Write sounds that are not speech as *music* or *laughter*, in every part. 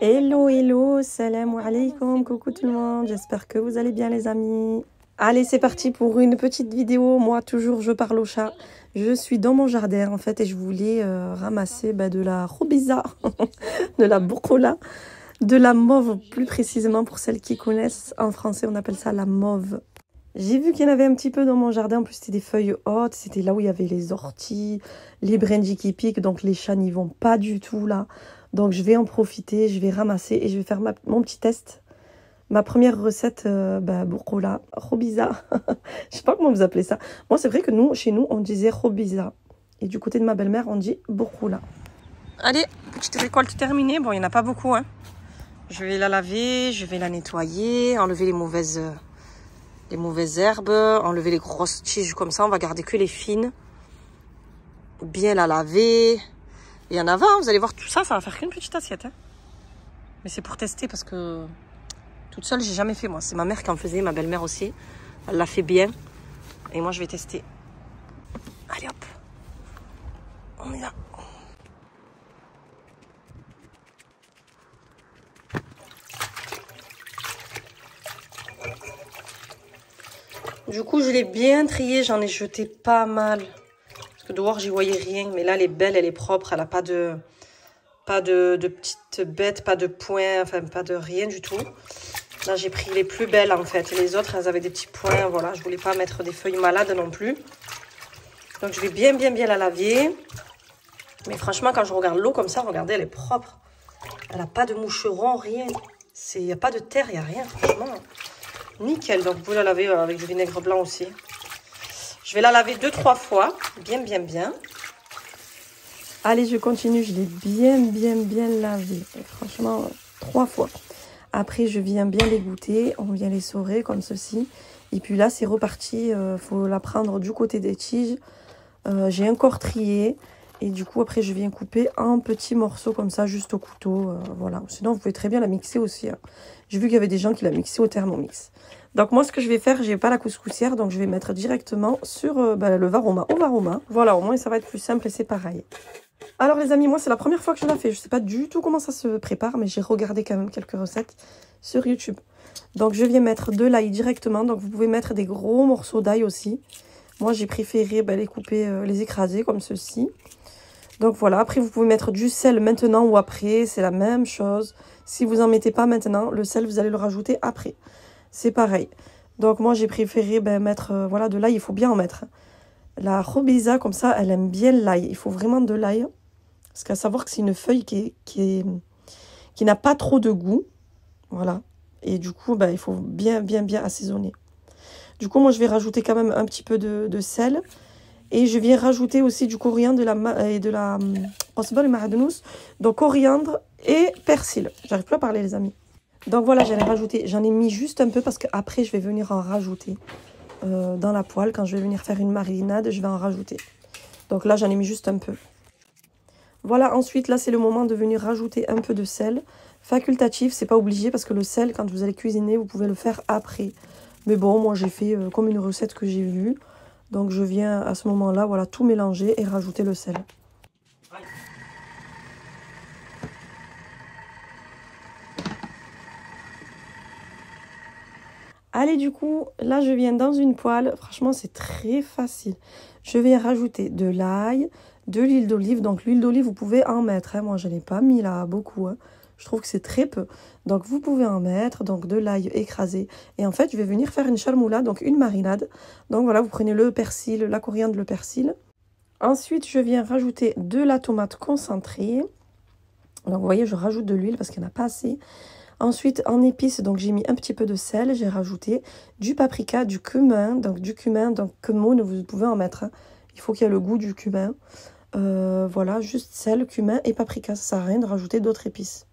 Hello, hello, salam alaikum, coucou tout le monde, j'espère que vous allez bien les amis. Allez, c'est parti pour une petite vidéo. Moi, toujours, je parle au chat. Je suis dans mon jardin, en fait, et je voulais euh, ramasser bah, de la robiza, *laughs* de la bourcola, de la mauve, plus précisément pour celles qui connaissent. En français, on appelle ça la mauve. J'ai vu qu'il y en avait un petit peu dans mon jardin. En plus, c'était des feuilles hautes. C'était là où il y avait les orties, les brindilles qui piquent. Donc, les chats n'y vont pas du tout là. Donc je vais en profiter, je vais ramasser et je vais faire mon petit test. Ma première recette, euh, bah, robiza. *laughs* je sais pas comment vous appelez ça. Moi, c'est vrai que nous, chez nous, on disait robiza. Et du côté de ma belle-mère, on dit bourcola. Allez, petite récolte terminée. Bon, il n'y en a pas beaucoup. Hein. Je vais la laver, je vais la nettoyer, enlever les mauvaises, les mauvaises herbes, enlever les grosses tiges comme ça. On va garder que les fines. Bien la laver. Il y en a 20, vous allez voir tout ça, ça va faire qu'une petite assiette. Hein. Mais c'est pour tester parce que toute seule, j'ai jamais fait moi. C'est ma mère qui en faisait, ma belle-mère aussi. Elle l'a fait bien. Et moi, je vais tester. Allez hop. On est là. Du coup, je l'ai bien trié. J'en ai jeté pas mal dehors, j'y voyais rien. Mais là, elle est belle, elle est propre. Elle n'a pas de, pas de, petites bêtes, pas de points, enfin, pas de rien du tout. Là, j'ai pris les plus belles, en fait. les autres, elles avaient des petits points. Voilà, je voulais pas mettre des feuilles malades non plus. Donc, je vais bien, bien, bien la laver. Mais franchement, quand je regarde l'eau comme ça, regardez, elle est propre. Elle n'a pas de moucheron, rien. Il n'y a pas de terre, il n'y a rien, franchement. Nickel. Donc, vous la laver euh, avec du vinaigre blanc aussi. Je vais la laver deux, trois fois. Bien, bien, bien. Allez, je continue. Je l'ai bien, bien, bien lavé. franchement, trois fois. Après, je viens bien les goûter. On vient les sorer comme ceci. Et puis là, c'est reparti. Il euh, faut la prendre du côté des tiges. Euh, j'ai encore trié. Et du coup, après, je viens couper en petits morceaux comme ça, juste au couteau. Euh, voilà. Sinon, vous pouvez très bien la mixer aussi. Hein. J'ai vu qu'il y avait des gens qui la mixaient au Thermomix. Donc moi, ce que je vais faire, j'ai pas la couscoussière, donc je vais mettre directement sur euh, bah, le varoma au varoma. Voilà, au moins ça va être plus simple et c'est pareil. Alors les amis, moi c'est la première fois que je la fais. Je sais pas du tout comment ça se prépare, mais j'ai regardé quand même quelques recettes sur YouTube. Donc je viens mettre de l'ail directement. Donc vous pouvez mettre des gros morceaux d'ail aussi. Moi j'ai préféré bah, les couper, euh, les écraser comme ceci. Donc voilà, après vous pouvez mettre du sel maintenant ou après, c'est la même chose. Si vous en mettez pas maintenant, le sel vous allez le rajouter après c'est pareil. Donc moi j'ai préféré ben, mettre euh, voilà, de l'ail, il faut bien en mettre. La robiza comme ça, elle aime bien l'ail. Il faut vraiment de l'ail. Parce qu'à savoir que c'est une feuille qui, qui, qui n'a pas trop de goût. Voilà. Et du coup, ben, il faut bien, bien, bien assaisonner. Du coup, moi, je vais rajouter quand même un petit peu de, sel. Et je viens rajouter aussi du coriandre de la, et de la... Oh, Donc, coriandre et persil. J'arrive plus à parler, les amis. Donc voilà, j'en ai rajouté, j'en ai mis juste un peu parce qu'après je vais venir en rajouter euh, dans la poêle. Quand je vais venir faire une marinade, je vais en rajouter. Donc là, j'en ai mis juste un peu. Voilà, ensuite, là, c'est le moment de venir rajouter un peu de sel. Facultatif, c'est pas obligé parce que le sel, quand vous allez cuisiner, vous pouvez le faire après. Mais bon, moi, j'ai fait euh, comme une recette que j'ai vue. Donc, je viens à ce moment-là, voilà, tout mélanger et rajouter le sel. Allez, du coup, là, je viens dans une poêle. Franchement, c'est très facile. Je vais rajouter de l'ail, de l'huile d'olive. Donc, l'huile d'olive, vous pouvez en mettre. Hein. Moi, je n'ai pas mis là beaucoup. Hein. Je trouve que c'est très peu. Donc, vous pouvez en mettre. Donc, de l'ail écrasé. Et en fait, je vais venir faire une charmoula, donc une marinade. Donc, voilà, vous prenez le persil, la coriandre, le persil. Ensuite, je viens rajouter de la tomate concentrée. Donc, vous voyez, je rajoute de l'huile parce qu'il n'y en a pas assez. Ensuite, en épices, donc j'ai mis un petit peu de sel, j'ai rajouté du paprika, du cumin, donc du cumin, donc cumin, vous pouvez en mettre. Hein. Il faut qu'il y ait le goût du cumin. Euh, voilà, juste sel, cumin et paprika. Ça sert à rien de rajouter d'autres épices.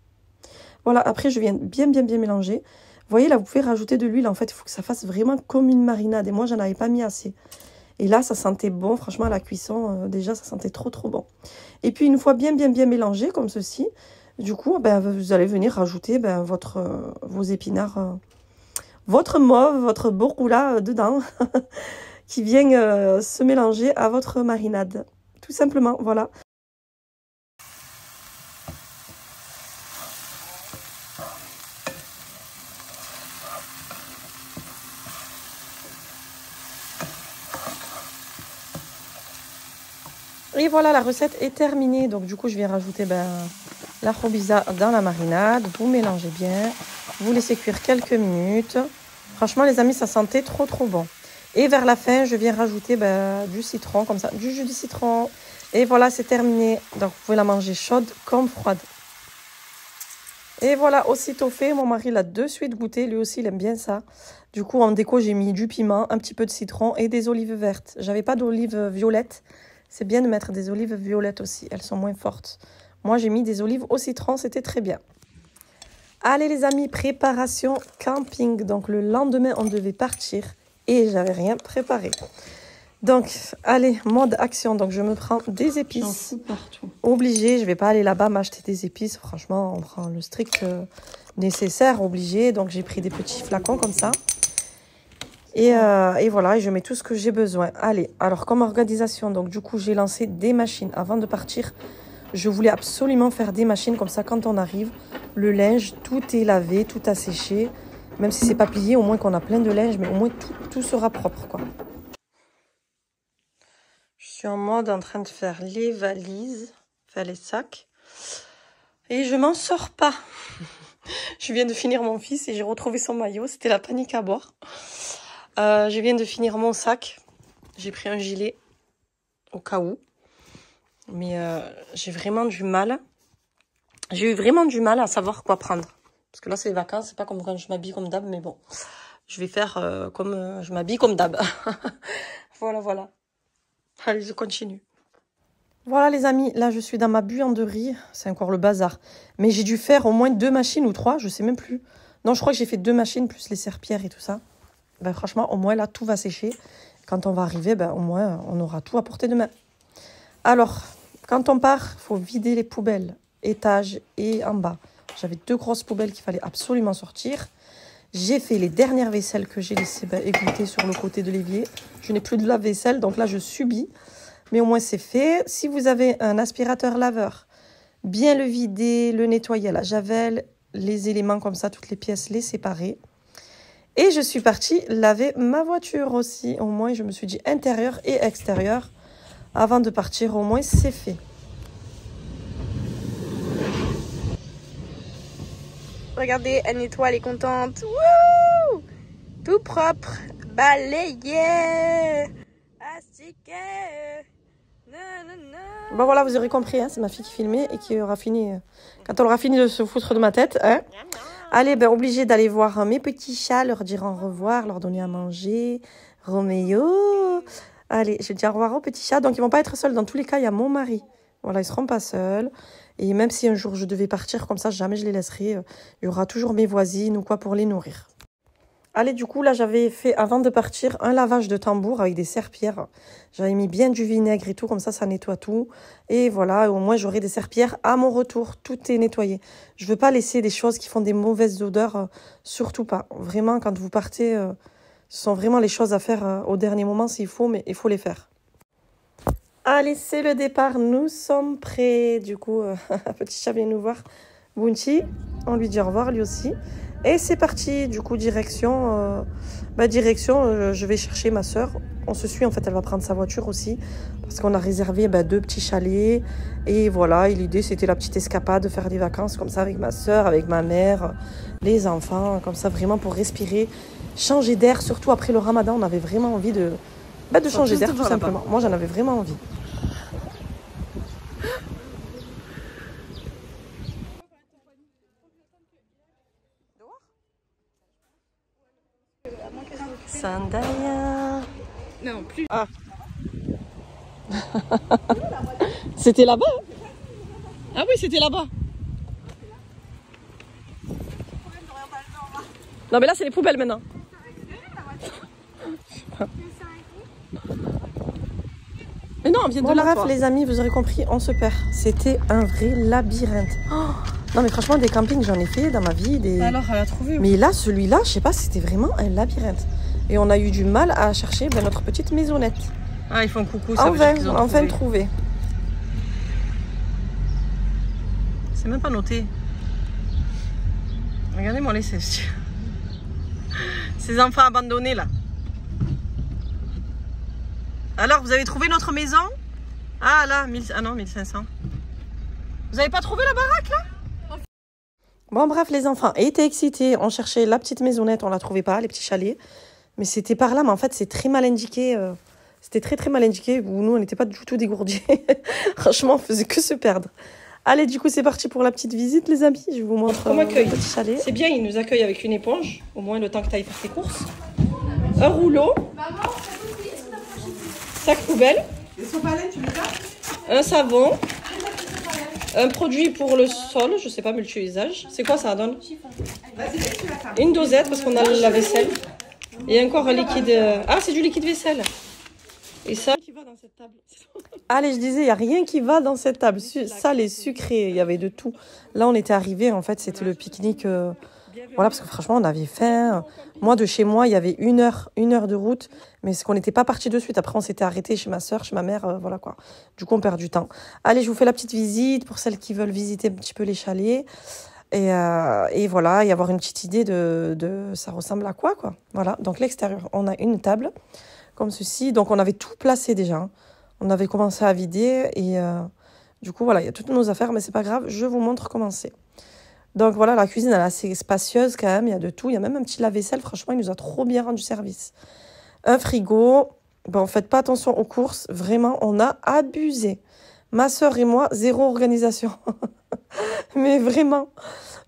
Voilà, après je viens bien bien bien mélanger. Vous voyez là, vous pouvez rajouter de l'huile. En fait, il faut que ça fasse vraiment comme une marinade. Et moi, j'en avais pas mis assez. Et là, ça sentait bon. Franchement, à la cuisson, euh, déjà, ça sentait trop trop bon. Et puis, une fois bien bien bien mélangé, comme ceci, du coup, ben, vous allez venir rajouter ben, votre, euh, vos épinards, euh, votre mauve, votre bourgoula euh, dedans, *laughs* qui vient se mélanger à votre marinade. Tout simplement, voilà. Et voilà, la recette est terminée. Donc du coup, je vais rajouter ben, la dans la marinade. Vous mélangez bien. Vous laissez cuire quelques minutes. Franchement, les amis, ça sentait trop trop bon. Et vers la fin, je viens rajouter ben, du citron, comme ça, du jus de citron. Et voilà, c'est terminé. Donc, vous pouvez la manger chaude comme froide. Et voilà, aussitôt fait, mon mari l'a de suite goûté. Lui aussi, il aime bien ça. Du coup, en déco, j'ai mis du piment, un petit peu de citron et des olives vertes. J'avais pas d'olives violettes. C'est bien de mettre des olives violettes aussi. Elles sont moins fortes. Moi, j'ai mis des olives au citron. C'était très bien. Allez, les amis, préparation camping. Donc, le lendemain, on devait partir et j'avais rien préparé. Donc, allez, mode action. Donc, je me prends des épices. partout. Obligé, je vais pas aller là-bas m'acheter des épices. Franchement, on prend le strict euh, nécessaire, obligé. Donc, j'ai pris des petits flacons comme ça. Et, euh, et voilà, et je mets tout ce que j'ai besoin. Allez, alors comme organisation, donc du coup, j'ai lancé des machines. Avant de partir, je voulais absolument faire des machines comme ça quand on arrive. Le linge, tout est lavé, tout a séché. Même si c'est pas plié, au moins qu'on a plein de linge, mais au moins tout, sera propre, quoi. Je suis en mode en train de faire les valises, faire les sacs. Et je m'en sors pas. *laughs* je viens de finir mon fils et j'ai retrouvé son maillot. C'était la panique à bord. Euh, je viens de finir mon sac. J'ai pris un gilet au cas où. Mais euh, j'ai vraiment du mal. J'ai eu vraiment du mal à savoir quoi prendre. Parce que là, c'est les vacances. C'est pas comme quand je m'habille comme d'hab. Mais bon, je vais faire euh, comme euh, je m'habille comme d'hab. *laughs* voilà, voilà. Allez, je continue. Voilà les amis, là je suis dans ma buanderie, c'est encore le bazar. Mais j'ai dû faire au moins deux machines ou trois, je sais même plus. Non, je crois que j'ai fait deux machines plus les serpillères et tout ça. Ben, franchement, au moins là tout va sécher. Quand on va arriver, ben, au moins on aura tout à portée de main. Alors, quand on part, il faut vider les poubelles, étage et en bas. J'avais deux grosses poubelles qu'il fallait absolument sortir. J'ai fait les dernières vaisselles que j'ai laissées ben, égoutter sur le côté de l'évier. Je n'ai plus de lave-vaisselle, donc là je subis. Mais au moins c'est fait. Si vous avez un aspirateur laveur, bien le vider, le nettoyer à la javel, les éléments comme ça, toutes les pièces, les séparer. Et je suis partie laver ma voiture aussi. Au moins je me suis dit intérieur et extérieur. Avant de partir, au moins c'est fait. Regardez, elle nettoie, elle est contente. Wouh Tout propre, balayé, astiqué. Bon voilà, vous aurez compris, hein, c'est ma fille qui filmait et qui aura fini, euh, quand elle aura fini de se foutre de ma tête. Hein. Allez, ben obligé d'aller voir euh, mes petits chats, leur dire au revoir, leur donner à manger. Roméo. Allez, je dire au revoir aux petits chats. Donc ils vont pas être seuls. Dans tous les cas, il y a mon mari. Voilà, ils seront pas seuls. Et même si un jour je devais partir comme ça, jamais je les laisserai. Il y aura toujours mes voisines ou quoi pour les nourrir. Allez, du coup, là, j'avais fait, avant de partir, un lavage de tambour avec des serpillères. J'avais mis bien du vinaigre et tout, comme ça, ça nettoie tout. Et voilà, au moins, j'aurai des serpillères à mon retour. Tout est nettoyé. Je veux pas laisser des choses qui font des mauvaises odeurs, euh, surtout pas. Vraiment, quand vous partez, euh, ce sont vraiment les choses à faire euh, au dernier moment s'il faut, mais il faut les faire. Allez, c'est le départ. Nous sommes prêts. Du coup, euh, *laughs* petit chat vient nous voir. Bounty, on lui dit au revoir lui aussi. Et c'est parti. Du coup, direction, euh, bah, direction. euh, je vais chercher ma sœur. On se suit. En fait, elle va prendre sa voiture aussi parce qu'on a réservé bah, deux petits chalets. Et voilà. Et l'idée, c'était la petite escapade de faire des vacances comme ça avec ma sœur, avec ma mère, les enfants, comme ça vraiment pour respirer, changer d'air. Surtout après le Ramadan, on avait vraiment envie de, bah, de changer d'air tout simplement. Moi, j'en avais vraiment envie. Sandaya. Non, plus. *laughs* C'était là-bas hein? Ah oui, c'était là-bas. Non, mais là, c'est les poubelles maintenant. Mais non, on vient de là. Bref, les amis, vous aurez compris, on se perd. C'était un vrai labyrinthe. Oh non, mais franchement, des campings, j'en ai fait dans ma vie. Des... Alors, elle a trouvé. Mais là, celui-là, je sais pas, c'était vraiment un labyrinthe. Et on a eu du mal à chercher ben, notre petite maisonnette. Ah, ils font coucou, ça veut Enfin, dire qu'ils ont enfin trouvé. trouvé. C'est même pas noté. Regardez-moi les ces enfants abandonnés là. Alors, vous avez trouvé notre maison? Ah là, 1000 ah non, 1500. Vous avez pas trouvé la baraque là? Bon bref, les enfants étaient excités. On cherchait la petite maisonnette, on la trouvait pas, les petits chalets. Mais c'était par là, mais en fait c'est très mal indiqué. euh, C'était très très mal indiqué. où Nous, on n'était pas du tout dégourdis. *laughs* Franchement, on faisait que se perdre. Allez, du coup, c'est parti pour la petite visite, les amis. Je vous montre euh, le petit chalet. C'est bien, il nous accueille avec une éponge, au moins le temps que tu ailles faire tes courses. Un rouleau. Sac poubelle. Un savon. Un produit pour le sol, je sais pas, multi-usage. C'est quoi ça donne Une dosette parce qu'on a la vaisselle. Et encore un liquide. euh, Ah, c'est du liquide vaisselle. Et ça qui va dans cette table. *laughs* Allez, je disais, il n'y a rien qui va dans cette table. Salé, et sucré, il y avait de tout. Là, on était arrivés, en fait, c'était le pique-nique. euh, Voilà, parce que franchement, on avait faim. Moi, de chez moi, il y avait une heure, une heure de route. Mais c'est qu'on n'était pas parti de suite. Après, on s'était arrêté chez ma soeur, chez ma mère. euh, voilà quoi. Du coup, on perd du temps. Allez, je vous fais la petite visite pour celles qui veulent visiter un petit peu les chalets. Et, euh, et voilà, et avoir une petite idée de, de ça ressemble à quoi, quoi. Voilà, donc l'extérieur, on a une table comme ceci. Donc, on avait tout placé déjà. hein. On avait commencé à vider et euh, du coup, voilà, il y a toutes nos affaires, mais c'est pas grave, je vous montre comment c'est. Donc voilà, la cuisine, elle est assez spacieuse quand même, il y a de tout. Il y a même un petit lave-vaisselle, franchement, il nous a trop bien rendu service. Un frigo, bon, faites pas attention aux courses, vraiment, on a abusé. Ma soeur et moi, zéro organisation. *laughs* mais vraiment.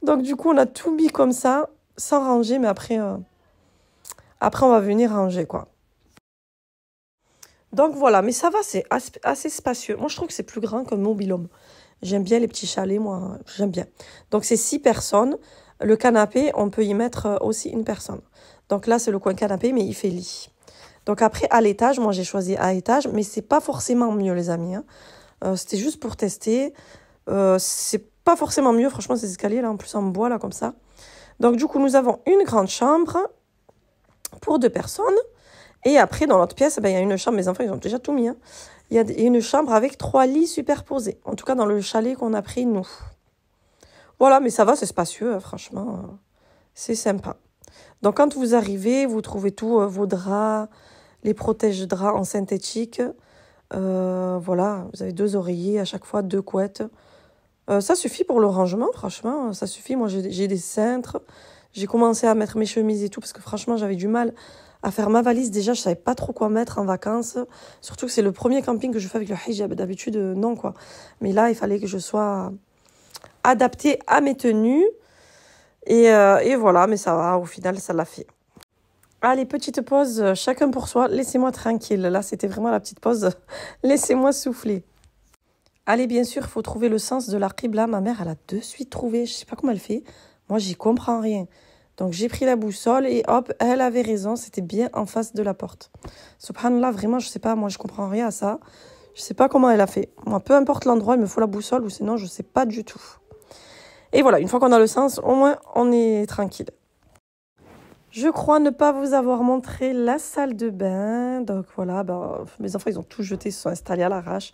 Donc du coup, on a tout mis comme ça, sans ranger, mais après, euh, après on va venir ranger, quoi. Donc voilà, mais ça va, c'est as- assez spacieux. Moi, je trouve que c'est plus grand qu'un mobilhome. J'aime bien les petits chalets, moi, j'aime bien. Donc c'est six personnes. Le canapé, on peut y mettre euh, aussi une personne. Donc là, c'est le coin canapé, mais il fait lit. Donc après, à l'étage, moi j'ai choisi à étage, mais c'est pas forcément mieux, les amis. hein. Euh, C'était juste pour tester. Euh, c'est pas forcément mieux, franchement, ces escaliers là, en plus en bois, là, comme ça. Donc du coup, nous avons une grande chambre pour deux personnes. Et après, dans l'autre pièce, ben, il y a une chambre, mes enfants, ils ont déjà tout mis. hein. Il y a une chambre avec trois lits superposés. En tout cas, dans le chalet qu'on a pris, nous. Voilà, mais ça va, c'est spacieux, hein, franchement. C'est sympa. Donc, quand vous arrivez, vous trouvez tout, euh, vos draps, les protège-draps en synthétique. Euh, voilà, vous avez deux oreillers à chaque fois, deux couettes. Euh, ça suffit pour le rangement, franchement, ça suffit. Moi, j'ai des cintres. J'ai commencé à mettre mes chemises et tout parce que franchement, j'avais du mal à faire ma valise. Déjà, je savais pas trop quoi mettre en vacances. Surtout que c'est le premier camping que je fais avec le hijab. D'habitude, euh, non, quoi. Mais là, il fallait que je sois adaptée à mes tenues. Et, euh, et voilà, mais ça va, au final, ça l'a fait. Allez, petite pause, chacun pour soi. Laissez-moi tranquille. Là, c'était vraiment la petite pause. *laughs* Laissez-moi souffler. Allez, bien sûr, faut trouver le sens de la qibla. Ma mère, elle a de suite trouvé. Je sais pas comment elle fait. Moi, j'y comprends rien. Donc, j'ai pris la boussole et hop, elle avait raison. C'était bien en face de la porte. Subhanallah, vraiment, je sais pas. Moi, je comprends rien à ça. Je sais pas comment elle a fait. Moi, peu importe l'endroit, il me faut la boussole ou sinon, je sais pas du tout. Et voilà, une fois qu'on a le sens, au moins, on est tranquille. Je crois ne pas vous avoir montré la salle de bain. Donc voilà, ben, mes enfants, ils ont tout jeté, ils se sont installés à l'arrache.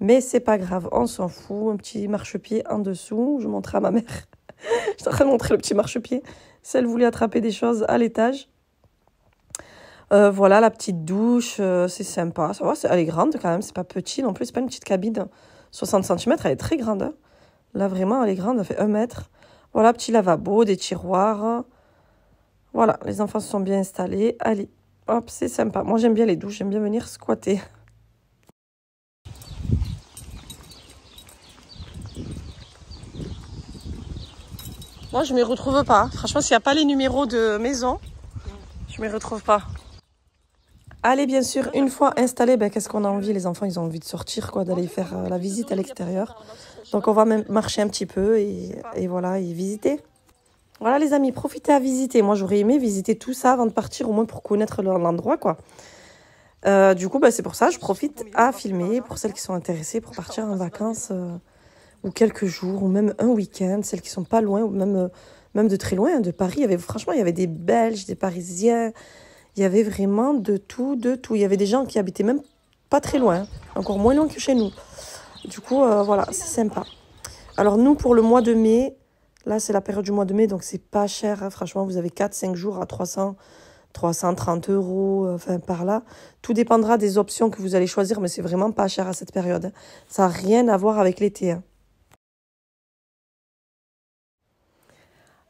Mais c'est pas grave, on s'en fout. Un petit marchepied en dessous. Je montrais à ma mère. *laughs* Je suis en train de montrer le petit marchepied. Si elle voulait attraper des choses à l'étage. Euh, voilà, la petite douche, euh, c'est sympa. Elle est grande quand même, c'est pas petit non plus, c'est pas une petite cabine. 60 cm, elle est très grande. Là, vraiment, elle est grande, elle fait 1 mètre. Voilà, petit lavabo, des tiroirs. Voilà, les enfants se sont bien installés. Allez, hop, c'est sympa. Moi, j'aime bien les douches, j'aime bien venir squatter. Moi, je m'y retrouve pas. Franchement, s'il n'y a pas les numéros de maison, je m'y retrouve pas. Allez, bien sûr, une fois installés, ben, qu'est-ce qu'on a envie? Les enfants, ils ont envie de sortir, quoi, d'aller faire euh, la visite à l'extérieur. Donc, on va même marcher un petit peu et, voilà, et visiter. Voilà, les amis, profitez à visiter. Moi, j'aurais aimé visiter tout ça avant de partir, au moins pour connaître le- l'endroit, quoi. Euh, du coup, ben, c'est pour ça, je profite à filmer pour celles qui sont intéressées pour partir en vacances euh, ou quelques jours, ou même un week-end, celles qui sont pas loin, ou même, euh, même de très loin, de Paris. Il y avait, franchement, il y avait des Belges, des Parisiens. Il y avait vraiment de tout, de tout. Il y avait des gens qui habitaient même pas très loin, encore moins loin que chez nous. Du coup, euh, voilà, c'est sympa. Alors nous, pour le mois de mai, là c'est la période du mois de mai, donc c'est pas cher. hein. Franchement, vous avez 4-5 jours à 300, 330 euros, enfin par là. Tout dépendra des options que vous allez choisir, mais c'est vraiment pas cher à cette période. Ça n'a rien à voir avec l'été. Hein.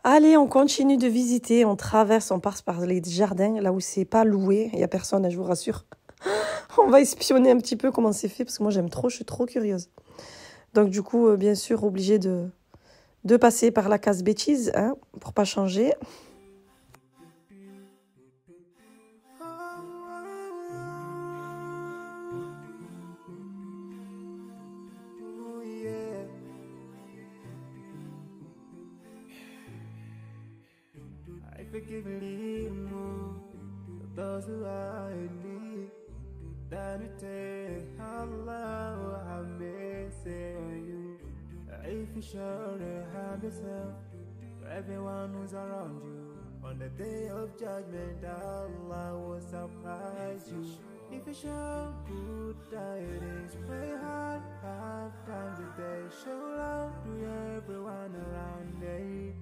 Allez, on continue de visiter, on traverse, on passe par les jardins, là où c'est pas loué, il n'y a personne, je vous rassure. *laughs* on va espionner un petit peu comment c'est fait, parce que moi j'aime trop, je suis trop curieuse. Donc du coup, euh, bien sûr, obligé de, de passer par la case bêtise, hein, pour pas changer. Sure to those who are I need. Then you take Allah who have yourself to everyone who's around you. On the day of judgment, Allah will surprise you. If you show good tidings, pray hard five times a day. Show love to everyone around you.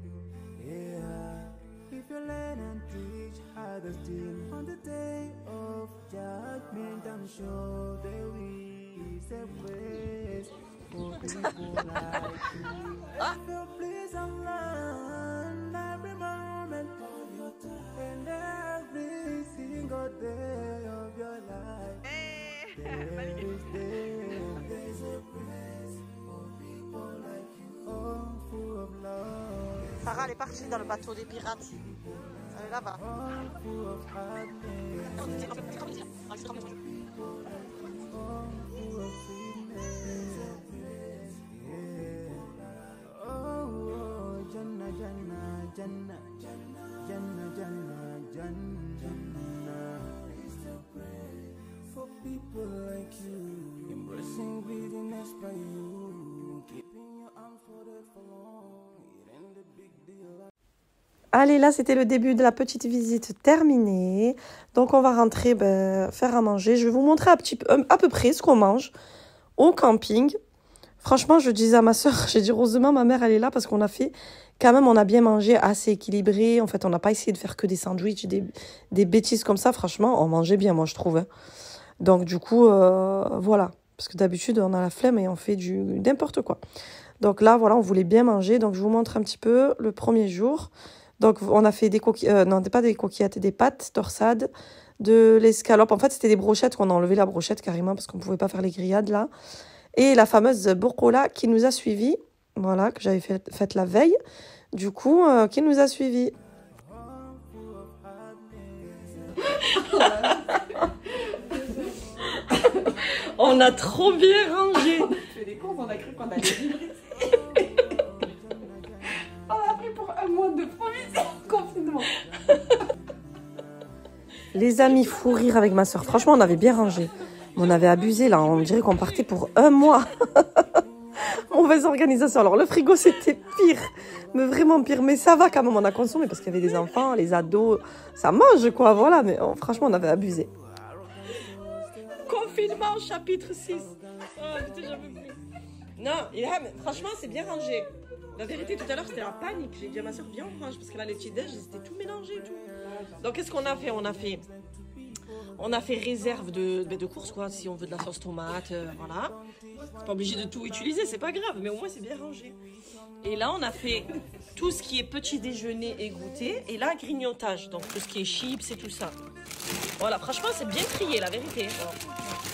Yeah. If you learn and teach others still on the day of judgment, I'm sure they will say praise for people like you. If you please Allah, every moment of your time and every single day of your life. Sarah, elle est partie dans le bateau des pirates. Elle est là-bas. For people like you, embracing greediness by you, keeping your arms folded for long, Allez, là, c'était le début de la petite visite terminée. Donc, on va rentrer ben, faire à manger. Je vais vous montrer à, petit, peu- à peu près ce qu'on mange au camping. Franchement, je disais à ma soeur, *laughs* j'ai dit heureusement, ma mère, elle est là parce qu'on a fait, quand même, on a bien mangé assez équilibré. En fait, on n'a pas essayé de faire que des sandwichs, des, des bêtises comme ça. Franchement, on mangeait bien, moi, je trouve. hein. Donc, du coup, euh, voilà. Parce que d'habitude, on a la flemme et on fait du n'importe quoi. Donc là, voilà, on voulait bien manger. Donc, je vous montre un petit peu le premier jour. Donc, on a fait des coquillettes, euh, non, pas des coquillettes, des pâtes, torsades, de l'escalope. En fait, c'était des brochettes qu'on a enlevé la brochette carrément parce qu'on pouvait pas faire les grillades là. Et la fameuse borcola qui nous a suivis, voilà, que j'avais fait, faite la veille, du coup, euh, qui nous a suivis. *laughs* on a trop bien rangé. On a cru qu'on allait Les amis, fou rire avec ma soeur. Franchement, on avait bien rangé. On avait abusé là. On dirait qu'on partait pour un mois. *laughs* Mauvaise organisation. Alors, le frigo, c'était pire. Mais vraiment pire. Mais ça va quand même. On a consommé parce qu'il y avait des enfants, les ados. Ça mange quoi. Voilà. Mais oh, franchement, on avait abusé. Confinement, chapitre 6. Oh, putain. Non, franchement, c'est bien rangé. La vérité, tout à l'heure, c'était la panique. J'ai dit à ma soeur, viens, on range. Parce que là, les petits déj, ils étaient tout mélangés et tout. Donc, qu'est-ce qu'on a fait? On a fait. On a fait réserve de, ben, de courses, quoi, si on veut de la sauce tomate, euh, voilà. C'est pas obligé de tout utiliser, c'est pas grave, mais au moins c'est bien rangé. Et là, on a fait tout ce qui est petit déjeuner et goûter, et là, grignotage, donc tout ce qui est chips et tout ça. Voilà, franchement, c'est bien trié, la vérité.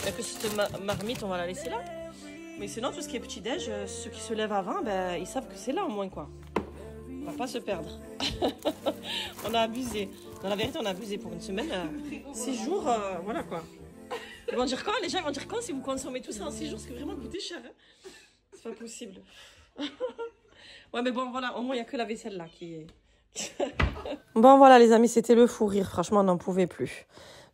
Il y a que cette ma- marmite, on va la laisser là. Mais sinon, tout ce qui est petit déj, euh, ceux qui se lèvent avant, ben, ils savent que c'est là au moins, quoi. Va pas se perdre. *laughs* on a abusé. Dans la vérité, on a abusé pour une semaine. euh, six jours, euh, voilà quoi. Ils vont dire quand Les gens vont dire quand si vous consommez tout ça en six jours? C'est que vraiment coûté cher. hein. C'est pas possible. *laughs* ouais, mais bon, voilà, au moins il n'y a que la vaisselle là qui est. *laughs* bon, voilà, les amis, c'était le fou rire. Franchement, on n'en pouvait plus.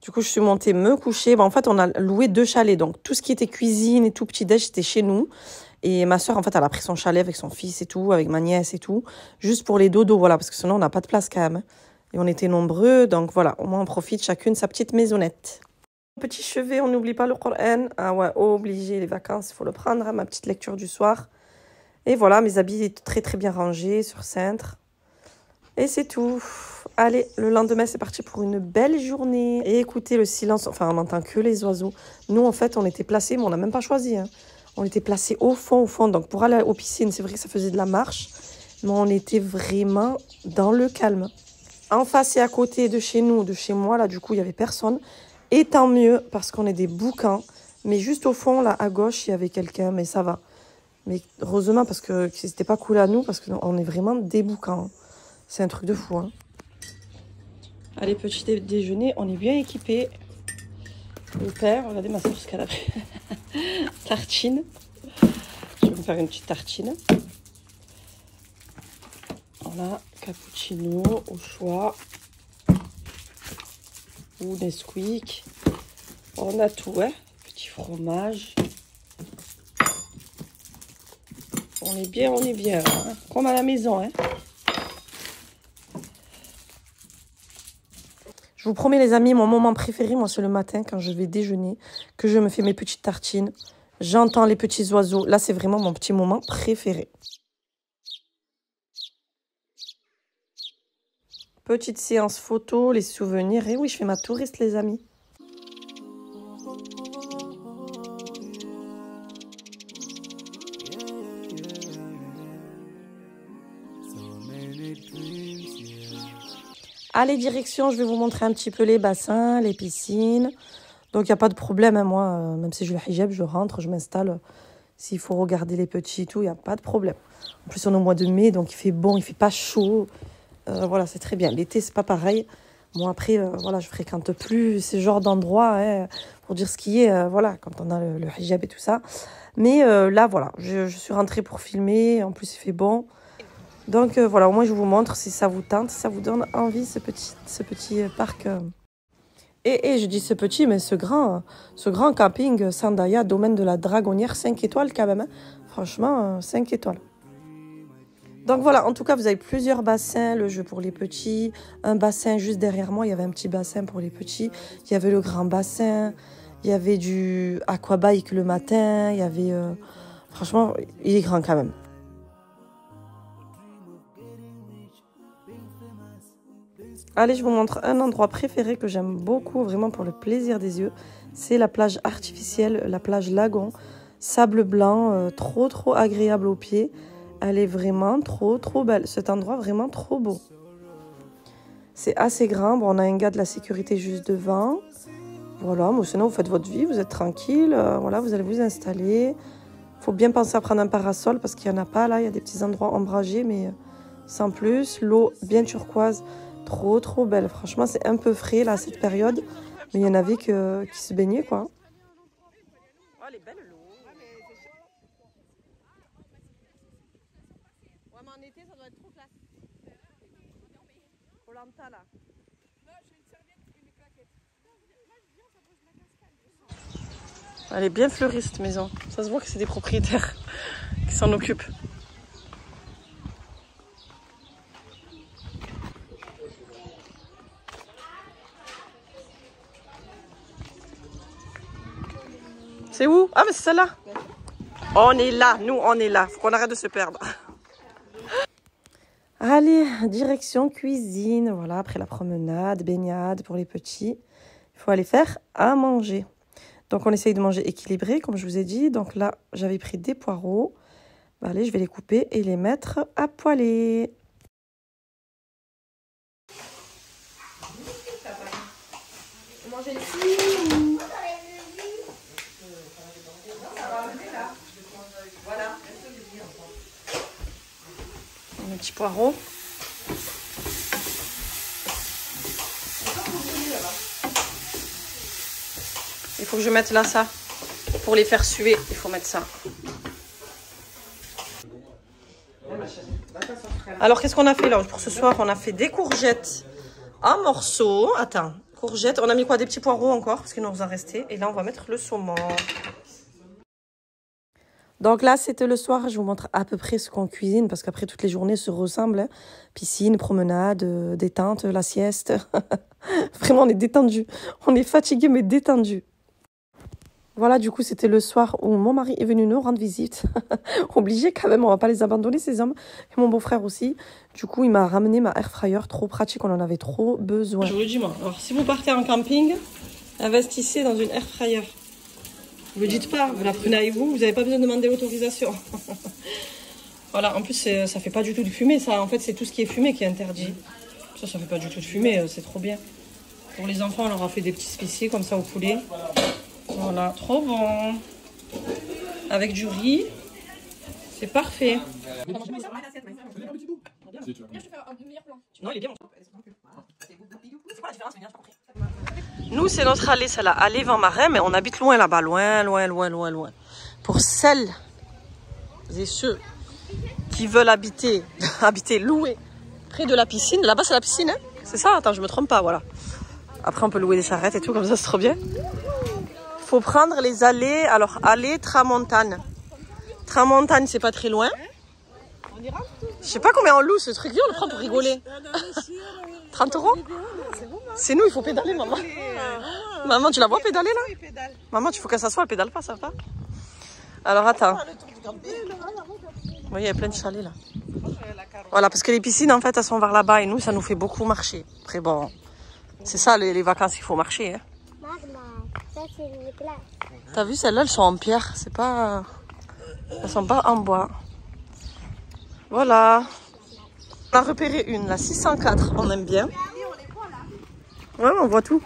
Du coup, je suis montée me coucher. En fait, on a loué deux chalets. Donc, tout ce qui était cuisine et tout petit déj, c'était chez nous. Et ma soeur, en fait, elle a pris son chalet avec son fils et tout, avec ma nièce et tout, juste pour les dodos, voilà, parce que sinon, on n'a pas de place quand même. Et on était nombreux, donc voilà, au moins on profite chacune sa petite maisonnette. Petit chevet, on n'oublie pas le Coran. Ah ouais, obligé, les vacances, il faut le prendre, hein, ma petite lecture du soir. Et voilà, mes habits étaient très très bien rangés sur cintre. Et c'est tout. allez, le lendemain, c'est parti pour une belle journée. Et écoutez le silence, enfin, on n'entend que les oiseaux. Nous, en fait, on était placés, mais on n'a même pas choisi. Hein. On était placés au fond, au fond. Donc, pour aller aux piscines, c'est vrai que ça faisait de la marche, mais on était vraiment dans le calme. En face et à côté de chez nous, de chez moi, là, du coup, il n'y avait personne. Et tant mieux, parce qu'on est des bouquins. Mais juste au fond, là, à gauche, il y avait quelqu'un, mais ça va. Mais heureusement, parce que c'était pas cool à nous, parce qu'on est vraiment des bouquins. C'est un truc de fou. Hein. Allez, petit déjeuner, on est bien équipé. Le père, regardez ma soeur ce qu'elle a pris. tartine. Je vais me faire une petite tartine. Voilà, cappuccino au choix. Ou Nesquik. On a tout, hein. Petit fromage. On est bien, on est bien. Hein. Comme à la maison, hein. Je vous promets les amis, mon moment préféré, moi, c'est le matin quand je vais déjeuner, que je me fais mes petites tartines. J'entends les petits oiseaux. Là, c'est vraiment mon petit moment préféré. Petite séance photo, les souvenirs. Et oui, je fais ma touriste, les amis. Allez, direction, je vais vous montrer un petit peu les bassins, les piscines. Donc, il n'y a pas de problème. Hein, moi, euh, même si je le hijab, je rentre, je m'installe. S'il faut regarder les petits et tout, il n'y a pas de problème. En plus, on est au mois de mai, donc il fait bon, il fait pas chaud. Euh, voilà, c'est très bien. L'été, c'est pas pareil. Moi, après, euh, voilà, je fréquente plus ces genres d'endroits hein, pour dire ce qui est, voilà, quand on a le, hijab et tout ça. Mais là, voilà, je, je, suis rentrée pour filmer. En plus, il fait bon. Donc euh, voilà, au moins je vous montre si ça vous tente, si ça vous donne envie ce petit, ce petit euh, parc. Euh. Et, je dis ce petit, mais ce grand, ce grand camping Sandaya, domaine de la Dragonnière, 5 étoiles quand même. Hein. Franchement, 5 étoiles. Donc voilà, en tout cas, vous avez plusieurs bassins, le jeu pour les petits, un bassin juste derrière moi, il y avait un petit bassin pour les petits, il y avait le grand bassin, il y avait du aquabike le matin, il y avait... franchement, il est grand quand même. Allez, je vous montre un endroit préféré que j'aime beaucoup, vraiment pour le plaisir des yeux. C'est la plage artificielle, la plage Lagon. Sable blanc, euh, trop trop agréable aux pieds. Elle est vraiment trop trop belle. Cet endroit vraiment trop beau. C'est assez grand. Bon, on a un gars de la sécurité juste devant. Voilà, mais sinon vous faites votre vie, vous êtes tranquille. Euh, voilà, vous allez vous installer. Faut bien penser à prendre un parasol parce qu'il n'y en a pas là. Il y a des petits endroits ombragés, mais euh, sans plus. L'eau bien turquoise. Trop, trop belle. Franchement, c'est un peu frais, là, cette période. Mais il y en avait qui se baignaient, quoi. Oh, elle est. Elle est bien fleuriste, maison. Ça se voit que c'est des propriétaires *laughs* qui s'en occupent. C'est où? Ah, mais c'est celle-là. On est là, nous, on est là. Faut qu'on arrête de se perdre. *laughs* Allez, direction cuisine. Voilà, après la promenade, baignade pour les petits. Il faut aller faire à manger. Donc, on essaye de manger équilibré, comme je vous ai dit. Donc là, j'avais pris des poireaux. Bah, allez, je vais les couper et les mettre à poêler. Manger Un petit poireau. Il faut que je mette là ça. Pour les faire suer, il faut mettre ça. Alors, qu'est-ce qu'on a fait là Pour ce soir, on a fait des courgettes en morceaux. Attends, courgettes. On a mis quoi? Des petits poireaux encore, parce qu'il nous en restait. Et là, on va mettre le saumon. Donc là, c'était le soir. Je vous montre à peu près ce qu'on cuisine parce qu'après, toutes les journées se ressemblent. Hein. Piscine, promenade, euh, détente, la sieste. *laughs* Vraiment, on est détendu. On est fatigué, mais détendu. Voilà, du coup, c'était le soir où mon mari est venu nous rendre visite. *laughs* Obligé quand même, on va pas les abandonner, ces hommes. Et mon beau-frère aussi. Du coup, il m'a ramené ma air fryer, trop pratique, on en avait trop besoin. Je vous dis, moi. Alors, si vous partez en camping, investissez dans une air fryer. Vous le dites pas, vous la prenez avec vous, vous n'avez pas besoin de demander l'autorisation. *laughs* voilà, en plus, ça fait pas du tout de fumée, ça. En fait, c'est tout ce qui est fumé qui est interdit. Ça, ça fait pas du tout de fumée, euh, c'est trop bien. Pour les enfants, on leur a fait des petits spéciers comme ça au poulet. Voilà, trop bon. Avec du riz. C'est parfait. Nous, c'est notre allée, c'est la allée Van Marin, mais on habite loin là-bas, loin, loin, loin, loin, loin. Pour celles et ceux qui veulent habiter, *laughs* habiter, louer près de la piscine, là-bas c'est la piscine, hein c'est ça Attends, je me trompe pas, voilà. Après, on peut louer des charrettes et tout, comme ça, c'est trop bien faut prendre les allées. Alors, allée Tramontane. Tramontane, c'est pas très loin. Je sais pas combien on loue ce truc. Viens, on le prend pour rigoler. *laughs* 30 euros C'est nous, il faut pédaler, maman. Maman, tu la vois pédaler là Maman, tu faut qu'elle s'assoie, elle pédale pas, ça va Alors, attends. Oui, il y a plein de chalets là. Voilà, parce que les piscines, en fait, elles sont vers là-bas et nous, ça nous fait beaucoup marcher. Après, bon, c'est ça, les, les vacances, il faut marcher. Hein. T'as vu, celles-là, elles sont en pierre. C'est pas... Elles sont pas en bois. Voilà. On a repéré une, la 604. On aime bien. Ouais, on voit tout.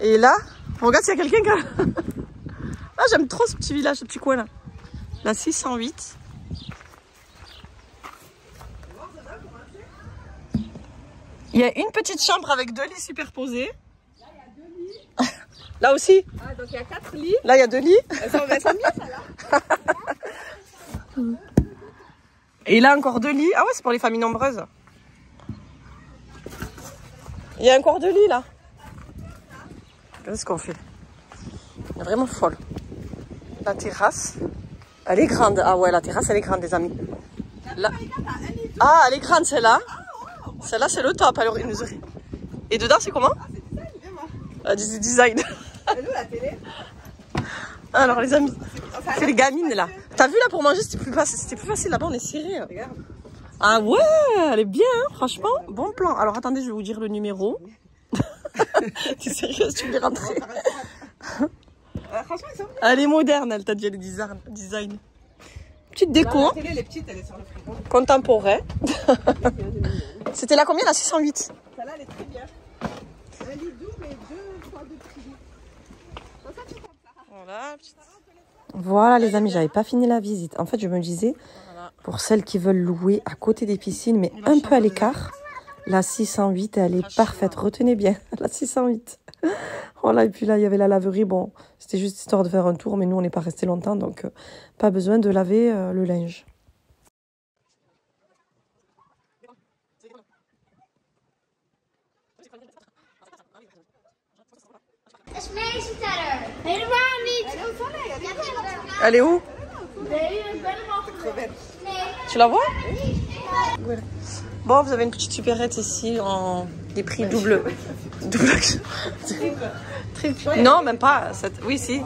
Et là, regarde s'il y a quelqu'un qui *laughs* Ah, j'aime trop ce petit village, ce petit coin là. La 608. Il y a une petite chambre avec deux lits superposés. Là aussi Ah, donc il y a quatre lits. Là, il y a deux lits. Elles sont, elles sont bien, ça, là. *laughs* Et là, encore deux lits. Ah ouais, c'est pour les familles nombreuses. Il y a encore deux lits, là. Regardez ce qu'on fait? Elle est vraiment folle. La terrasse, elle est grande. Ah ouais, la terrasse, elle est grande, les amis. Ah, elle est grande, celle-là. Celle-là, c'est le top. Et dedans, c'est comment? Ah, du design. Et nous, la télé? Alors les amis, c'est les gamines là. T'as vu là pour manger c'était plus facile, c'était plus facile là-bas on est serré. hein. Regarde. Ah ouais, elle est bien hein, franchement, bon plan. Alors attendez, je vais vous dire le numéro. *laughs* T'es sérieuse, tu veux rentrer? Euh. Elle est moderne, elle t'a dit le design. design. Petite déco, elle est elle est contemporain. *laughs* C'était là? combien la 608 Celle-là, elle est très bien. Un lit double et deux fois deux petits lits. Comme ça, Voilà, les amis, j'avais pas fini la visite. En fait, je me disais, Voilà. pour celles qui veulent louer à côté des piscines, mais La un peu à l'écart, la 608, elle est Franchement. parfaite. Retenez bien, *laughs* la 608. Voilà, et puis là, il y avait la laverie. Bon, c'était juste histoire de faire un tour, mais nous, on n'est pas resté longtemps, donc euh, pas besoin de laver euh, le linge. Elle est où. Tu la vois Bon, vous avez une petite supérette ici en des prix double. double. Triple. Non, même pas. Oui, si.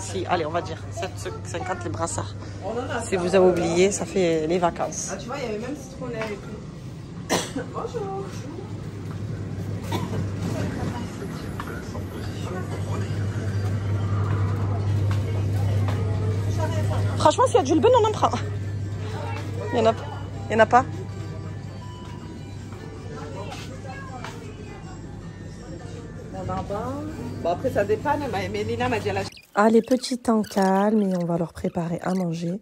Si, allez, on va dire 7,50 les brassards. Si vous avez oublié, ça fait les vacances. Ah, tu vois, il y avait même. *coughs* Bonjour. Franchement, s'il y a du Lben, on en prend. Il y en a, il y en a pas. On en a. Bon, après, ça dépanne. Mais Mélina m'a dit à la Ah, les petits temps calmes, et on va leur préparer à manger.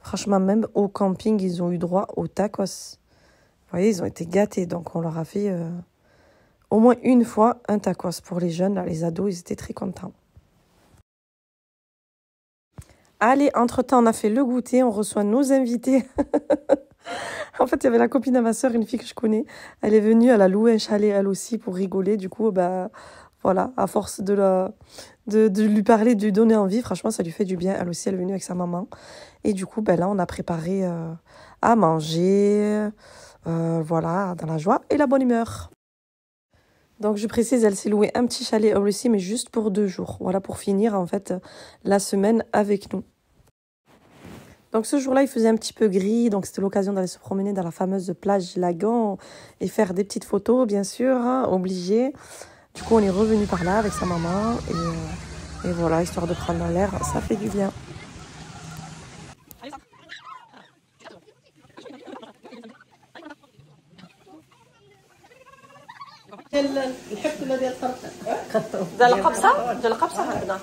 Franchement, même au camping, ils ont eu droit aux tacos. Vous voyez, ils ont été gâtés, donc on leur a fait euh, au moins une fois un tacos. Pour les jeunes, là, les ados, ils étaient très contents. Allez, entre-temps, on a fait le goûter, on reçoit nos invités. *laughs* en fait, il y avait la copine de ma soeur, une fille que je connais. Elle est venue, elle a loué un chalet, elle aussi, pour rigoler. Du coup, bah, voilà, à force de, la, de, de lui parler, de lui donner envie, franchement, ça lui fait du bien. Elle aussi, elle est venue avec sa maman. Et du coup, ben là, on a préparé euh, à manger, euh, voilà, dans la joie et la bonne humeur. Donc je précise, elle s'est louée un petit chalet aussi, mais juste pour deux jours. Voilà, pour finir en fait la semaine avec nous. Donc ce jour-là, il faisait un petit peu gris, donc c'était l'occasion d'aller se promener dans la fameuse plage Lagan et faire des petites photos, bien sûr, hein, obligé. Du coup, on est revenu par là avec sa maman et, euh, et voilà, histoire de prendre l'air, ça fait du bien. ده القبصة ده القبصة هكذا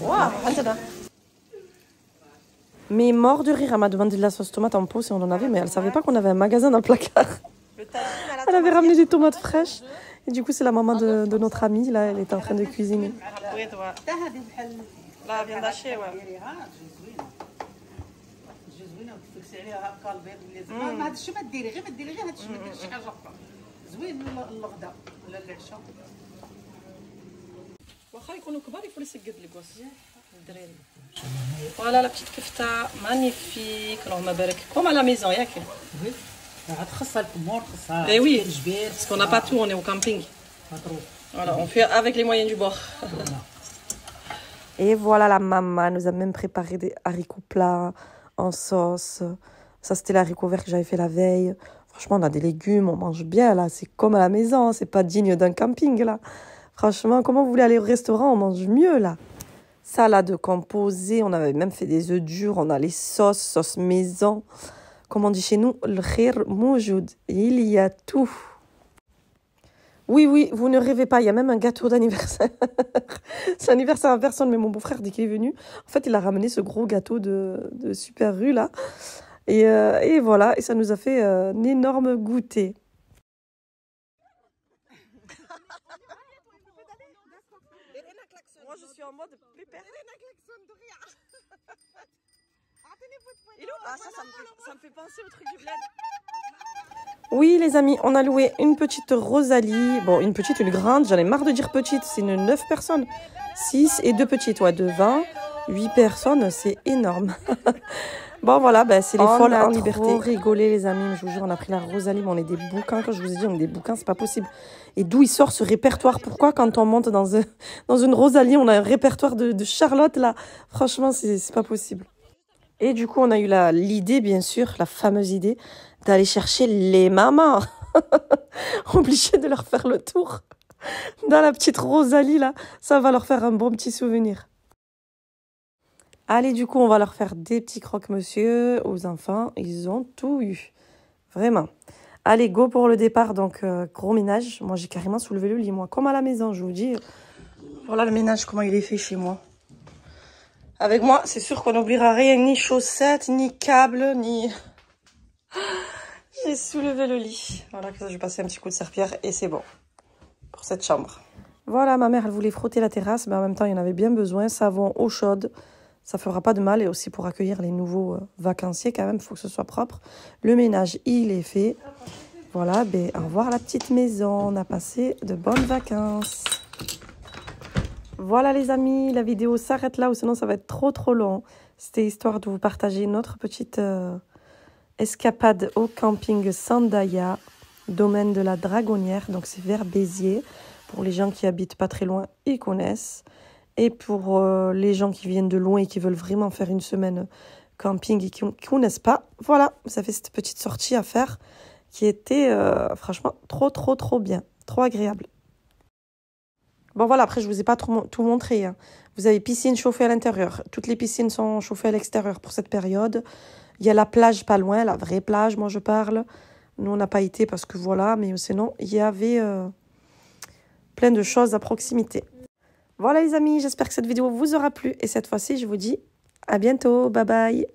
واو عندنا Mais mort de rire, elle m'a demandé de la sauce tomate en pot si on en avait, mais elle savait pas qu'on avait un magasin dans le placard. Elle avait ramené des tomates fraîches. Et du coup, c'est la maman de, de notre amie, là, elle est en train de cuisiner. لا viande hachée, ouais. زوينه وتفكسي عليها هكا البيض ولا ما هذا الشيء ما ديري غير ما ديري غير هذا الشيء ما ديريش شي حاجه اخرى زوين الغدا ولا العشاء واخا يكونوا كبار يفوا يسقد الكوس الدراري فوالا لا بتيت كفته مانيفيك اللهم بارك كوم على ميزون ياك عاد خاصها الكمور خاصها Eh oui, الجبير parce qu'on n'a pas tout, on est au camping. مطروح Voilà, on fait avec les moyens du bord. *laughs* Et voilà, la maman nous a même préparé des haricots plats en sauce. Ça, c'était l'haricot vert que j'avais fait la veille. Franchement, on a des légumes, on mange bien là. C'est comme à la maison, c'est pas digne d'un camping là. Franchement, comment vous voulez aller au restaurant? On mange mieux là. Salade composée, on avait même fait des œufs durs, on a les sauces, sauce maison. Comme on dit chez nous, le moujoud. Il y a tout. Oui, oui, vous ne rêvez pas, il y a même un gâteau d'anniversaire. *laughs* C'est anniversaire à personne, mais mon beau-frère, dès qu'il est venu, en fait, il a ramené ce gros gâteau de, de Super Rue, là. Et, euh, et voilà, et ça nous a fait euh, un énorme goûter. Moi, je suis en mode pépère. *laughs* Ah, ça, ça me, fait, ça me fait penser au truc du bled. Oui, les amis, on a loué une petite Rosalie. Bon, une petite, une grande, j'en ai marre de dire petite. C'est une 9 personnes. 6 et deux petites, ouais, de 20. 8 personnes, c'est énorme. *laughs* bon, voilà, ben, c'est les On folles a en liberté. rigolé, les amis. Je vous jure, on a pris la Rosalie, mais on est des bouquins. Quand je vous ai dit, on est des bouquins, c'est pas possible. Et d'où il sort ce répertoire? Pourquoi, quand on monte dans, un, dans une Rosalie, on a un répertoire de, de Charlotte, là? Franchement, c'est pas possible. Et du coup, on a eu l'idée, bien sûr, la fameuse idée, d'aller chercher les mamans. *laughs* Obligé de leur faire le tour. Dans la petite Rosalie, là, ça va leur faire un bon petit souvenir. Allez, du coup, on va leur faire des petits croque-monsieur aux enfants. Ils ont tout eu. Vraiment. Allez, go pour le départ. Donc, euh, gros ménage. Moi, j'ai carrément soulevé le lit, moi, comme à la maison, je vous dis. Voilà le ménage, comment il est fait chez moi. Avec moi, c'est sûr qu'on n'oubliera rien, ni chaussettes, ni câbles, ni... *gasps* J'ai soulevé le lit. Voilà, que ça, je vais passer un petit coup de serpillère et c'est bon. Pour cette chambre. Voilà, ma mère, elle voulait frotter la terrasse, mais en même temps, il y en avait bien besoin. Savon, eau chaude, ça fera pas de mal. Et aussi pour accueillir les nouveaux euh, vacanciers, quand même, il faut que ce soit propre. Le ménage, il est fait. Voilà, ben, au revoir la petite maison. On a passé de bonnes vacances. Voilà les amis, la vidéo s'arrête là ou sinon ça va être trop trop long. C'était histoire de vous partager notre petite euh, escapade au camping Sandaya, domaine de la Dragonnière, donc c'est vers Béziers. Pour les gens qui habitent pas très loin, ils connaissent. Et pour euh, les gens qui viennent de loin et qui veulent vraiment faire une semaine camping et qui ne connaissent pas, voilà, ça fait cette petite sortie à faire qui était euh, franchement trop trop trop bien, trop agréable. Bon voilà, après je vous ai pas tout montré. hein. Vous avez piscine chauffée à l'intérieur. Toutes les piscines sont chauffées à l'extérieur pour cette période. Il y a la plage pas loin, la vraie plage, moi je parle. Nous on n'a pas été parce que voilà, mais sinon il y avait euh, plein de choses à proximité. Voilà les amis, j'espère que cette vidéo vous aura plu. Et cette fois-ci je vous dis à bientôt, bye bye